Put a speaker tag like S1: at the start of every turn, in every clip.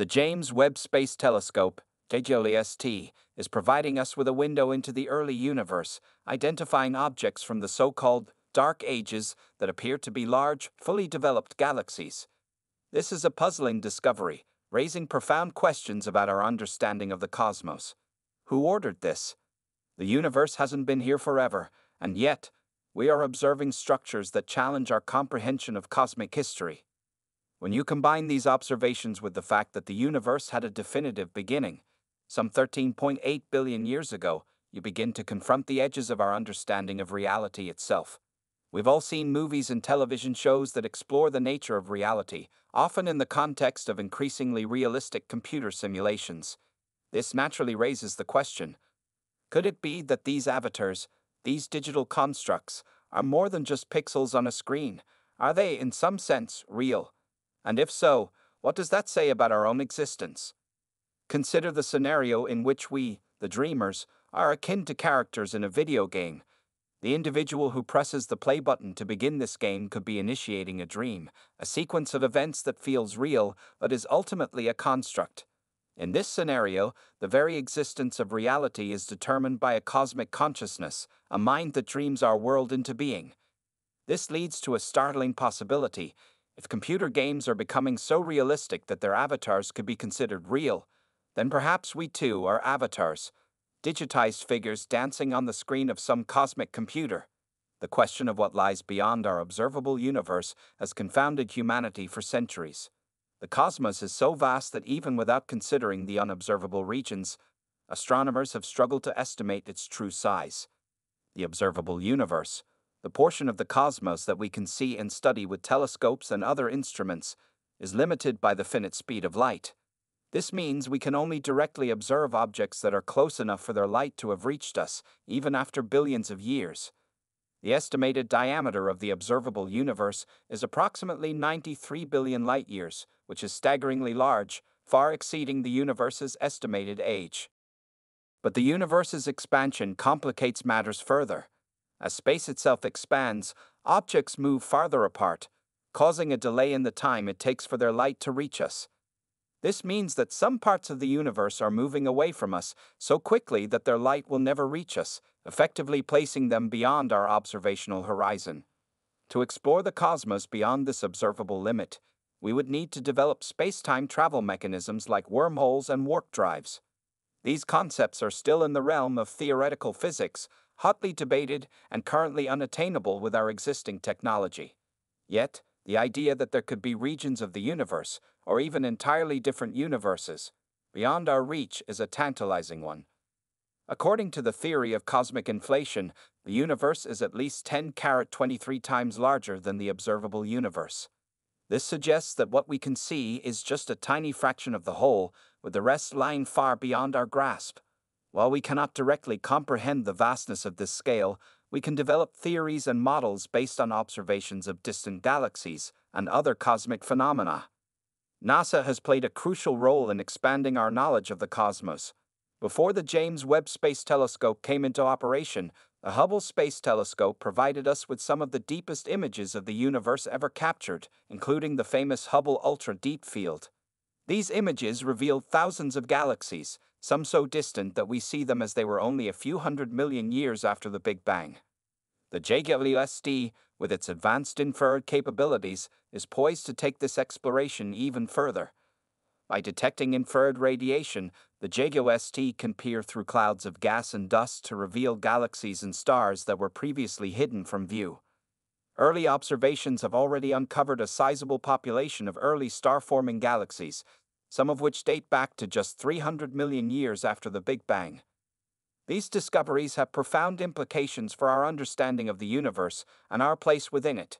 S1: The James Webb Space Telescope, JWST, is providing us with a window into the early universe, identifying objects from the so called dark ages that appear to be large, fully developed galaxies. This is a puzzling discovery, raising profound questions about our understanding of the cosmos. Who ordered this? The universe hasn't been here forever, and yet, we are observing structures that challenge our comprehension of cosmic history. When you combine these observations with the fact that the universe had a definitive beginning, some 13.8 billion years ago, you begin to confront the edges of our understanding of reality itself. We've all seen movies and television shows that explore the nature of reality, often in the context of increasingly realistic computer simulations. This naturally raises the question could it be that these avatars, these digital constructs, are more than just pixels on a screen? Are they, in some sense, real? And if so, what does that say about our own existence? Consider the scenario in which we, the dreamers, are akin to characters in a video game the individual who presses the play button to begin this game could be initiating a dream, a sequence of events that feels real but is ultimately a construct. In this scenario, the very existence of reality is determined by a cosmic consciousness, a mind that dreams our world into being. This leads to a startling possibility. If computer games are becoming so realistic that their avatars could be considered real, then perhaps we too are avatars, digitized figures dancing on the screen of some cosmic computer. The question of what lies beyond our observable universe has confounded humanity for centuries. The cosmos is so vast that even without considering the unobservable regions, astronomers have struggled to estimate its true size. The observable universe, the portion of the cosmos that we can see and study with telescopes and other instruments, is limited by the finite speed of light. This means we can only directly observe objects that are close enough for their light to have reached us, even after billions of years. The estimated diameter of the observable universe is approximately 93 billion light years, which is staggeringly large, far exceeding the universe's estimated age. But the universe's expansion complicates matters further. As space itself expands, objects move farther apart, causing a delay in the time it takes for their light to reach us. This means that some parts of the universe are moving away from us so quickly that their light will never reach us, effectively placing them beyond our observational horizon. To explore the cosmos beyond this observable limit, we would need to develop space time travel mechanisms like wormholes and warp drives. These concepts are still in the realm of theoretical physics, hotly debated and currently unattainable with our existing technology. Yet, the idea that there could be regions of the universe, or even entirely different universes, beyond our reach is a tantalizing one. According to the theory of cosmic inflation, the universe is at least 10 carat 23 times larger than the observable universe. This suggests that what we can see is just a tiny fraction of the whole, with the rest lying far beyond our grasp. While we cannot directly comprehend the vastness of this scale, we can develop theories and models based on observations of distant galaxies and other cosmic phenomena. NASA has played a crucial role in expanding our knowledge of the cosmos. Before the James Webb Space Telescope came into operation, the Hubble Space Telescope provided us with some of the deepest images of the universe ever captured, including the famous Hubble Ultra Deep Field. These images reveal thousands of galaxies, some so distant that we see them as they were only a few hundred million years after the Big Bang. The JWST, with its advanced infrared capabilities, is poised to take this exploration even further. By detecting infrared radiation, the JWST can peer through clouds of gas and dust to reveal galaxies and stars that were previously hidden from view. Early observations have already uncovered a sizable population of early star forming galaxies, some of which date back to just 300 million years after the Big Bang. These discoveries have profound implications for our understanding of the universe and our place within it.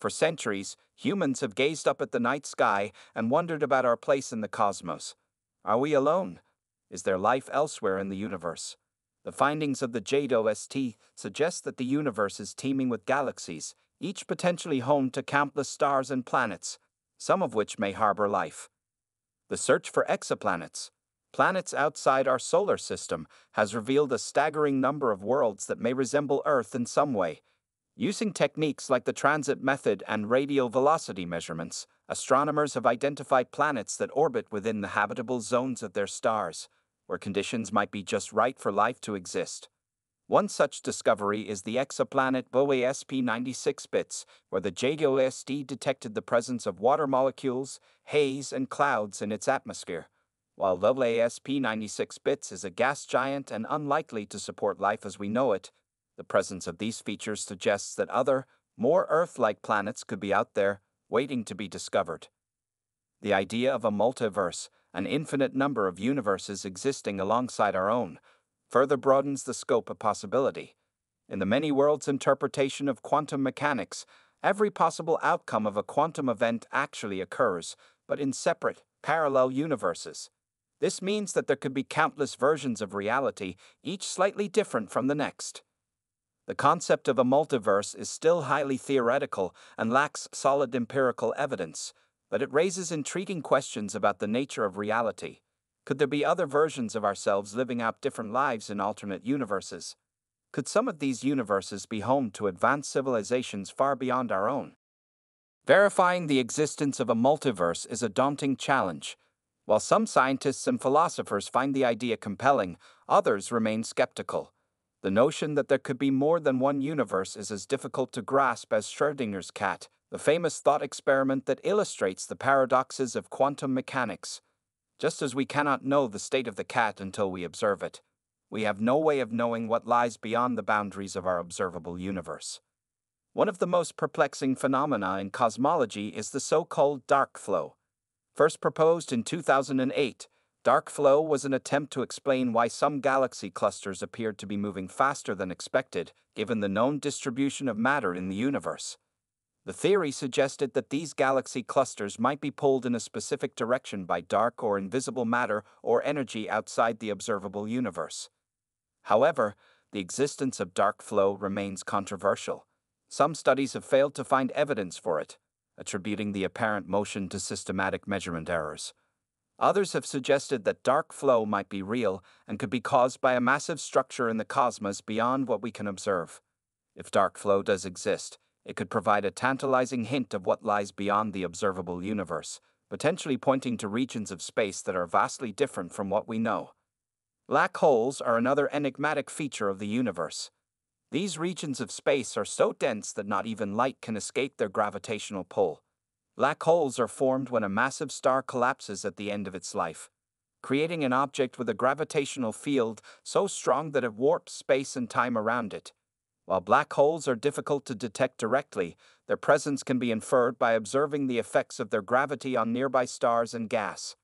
S1: For centuries, humans have gazed up at the night sky and wondered about our place in the cosmos. Are we alone? Is there life elsewhere in the universe? The findings of the JWST suggest that the universe is teeming with galaxies, each potentially home to countless stars and planets, some of which may harbor life. The search for exoplanets, planets outside our solar system, has revealed a staggering number of worlds that may resemble Earth in some way. Using techniques like the transit method and radial velocity measurements, astronomers have identified planets that orbit within the habitable zones of their stars, where conditions might be just right for life to exist. One such discovery is the exoplanet WASP 96 Bits, where the JWST detected the presence of water molecules, haze, and clouds in its atmosphere. While WASP 96 Bits is a gas giant and unlikely to support life as we know it, the presence of these features suggests that other, more Earth like planets could be out there, waiting to be discovered. The idea of a multiverse, an infinite number of universes existing alongside our own, further broadens the scope of possibility. In the many worlds interpretation of quantum mechanics, every possible outcome of a quantum event actually occurs, but in separate, parallel universes. This means that there could be countless versions of reality, each slightly different from the next. The concept of a multiverse is still highly theoretical and lacks solid empirical evidence, but it raises intriguing questions about the nature of reality. Could there be other versions of ourselves living out different lives in alternate universes? Could some of these universes be home to advanced civilizations far beyond our own? Verifying the existence of a multiverse is a daunting challenge. While some scientists and philosophers find the idea compelling, others remain skeptical. The notion that there could be more than one universe is as difficult to grasp as Schrodinger's cat, the famous thought experiment that illustrates the paradoxes of quantum mechanics. Just as we cannot know the state of the cat until we observe it, we have no way of knowing what lies beyond the boundaries of our observable universe. One of the most perplexing phenomena in cosmology is the so called dark flow. First proposed in 2008, dark flow was an attempt to explain why some galaxy clusters appeared to be moving faster than expected, given the known distribution of matter in the universe. The theory suggested that these galaxy clusters might be pulled in a specific direction by dark or invisible matter or energy outside the observable universe. However, the existence of dark flow remains controversial. Some studies have failed to find evidence for it, attributing the apparent motion to systematic measurement errors. Others have suggested that dark flow might be real and could be caused by a massive structure in the cosmos beyond what we can observe. If dark flow does exist, it could provide a tantalizing hint of what lies beyond the observable universe, potentially pointing to regions of space that are vastly different from what we know. Black holes are another enigmatic feature of the universe. These regions of space are so dense that not even light can escape their gravitational pull. Black holes are formed when a massive star collapses at the end of its life, creating an object with a gravitational field so strong that it warps space and time around it. While black holes are difficult to detect directly, their presence can be inferred by observing the effects of their gravity on nearby stars and gas.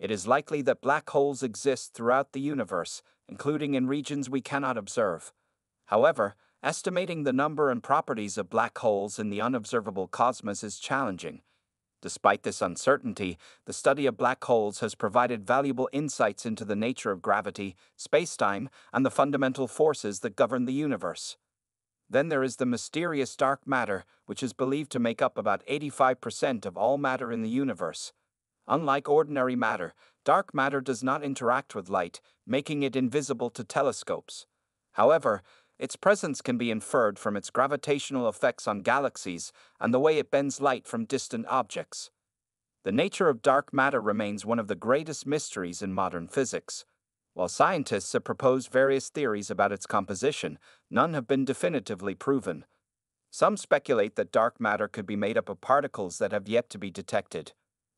S1: It is likely that black holes exist throughout the universe, including in regions we cannot observe. However, estimating the number and properties of black holes in the unobservable cosmos is challenging. Despite this uncertainty, the study of black holes has provided valuable insights into the nature of gravity, spacetime, and the fundamental forces that govern the universe. Then there is the mysterious dark matter, which is believed to make up about 85% of all matter in the universe. Unlike ordinary matter, dark matter does not interact with light, making it invisible to telescopes. However, its presence can be inferred from its gravitational effects on galaxies and the way it bends light from distant objects. The nature of dark matter remains one of the greatest mysteries in modern physics. While scientists have proposed various theories about its composition, none have been definitively proven. Some speculate that dark matter could be made up of particles that have yet to be detected,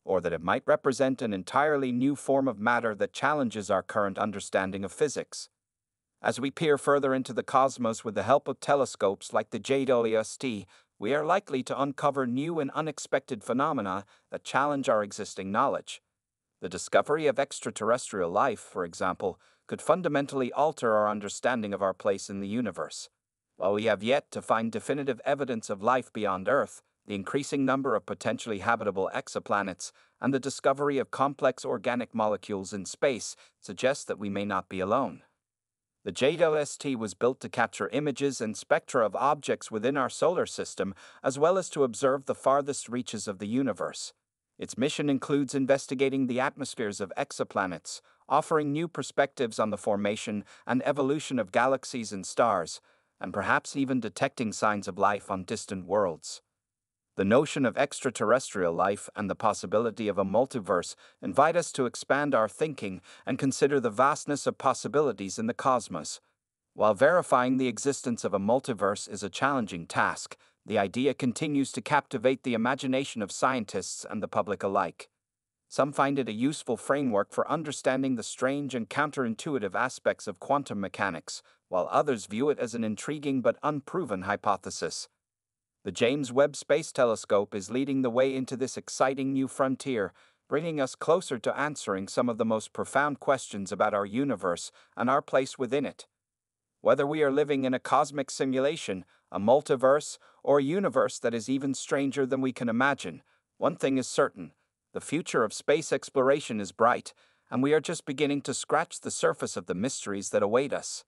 S1: or that it might represent an entirely new form of matter that challenges our current understanding of physics. As we peer further into the cosmos with the help of telescopes like the JWST, we are likely to uncover new and unexpected phenomena that challenge our existing knowledge. The discovery of extraterrestrial life, for example, could fundamentally alter our understanding of our place in the universe. While we have yet to find definitive evidence of life beyond Earth, the increasing number of potentially habitable exoplanets and the discovery of complex organic molecules in space suggest that we may not be alone. The JWST was built to capture images and spectra of objects within our solar system, as well as to observe the farthest reaches of the universe. Its mission includes investigating the atmospheres of exoplanets, offering new perspectives on the formation and evolution of galaxies and stars, and perhaps even detecting signs of life on distant worlds. The notion of extraterrestrial life and the possibility of a multiverse invite us to expand our thinking and consider the vastness of possibilities in the cosmos. While verifying the existence of a multiverse is a challenging task, the idea continues to captivate the imagination of scientists and the public alike. Some find it a useful framework for understanding the strange and counterintuitive aspects of quantum mechanics, while others view it as an intriguing but unproven hypothesis. The James Webb Space Telescope is leading the way into this exciting new frontier, bringing us closer to answering some of the most profound questions about our universe and our place within it. Whether we are living in a cosmic simulation, a multiverse, or a universe that is even stranger than we can imagine, one thing is certain the future of space exploration is bright, and we are just beginning to scratch the surface of the mysteries that await us.